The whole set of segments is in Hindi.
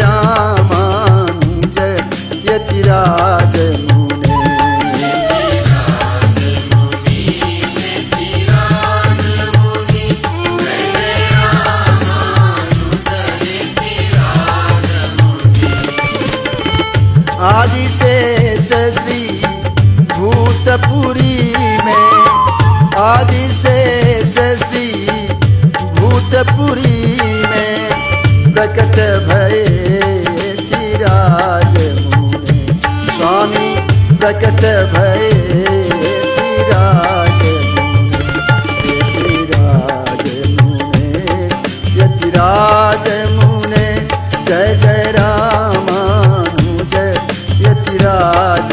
रामानुज यतिराज मुने। श्री भूतपुरी में आदि शेष प्रकट भय यतिराज मुने यतिराज मुने जय जय रामानुज यतिराज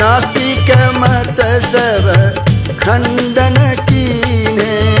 नास्तिक मत सब खंडन कीने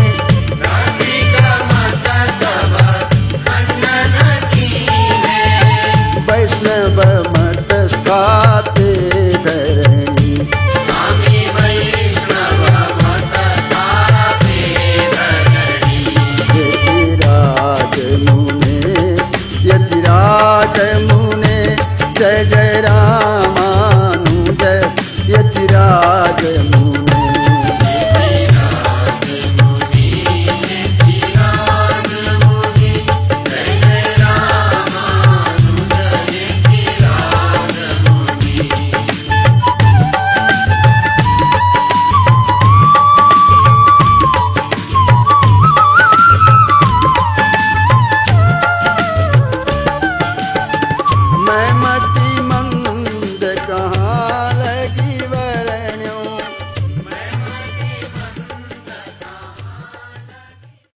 जयम्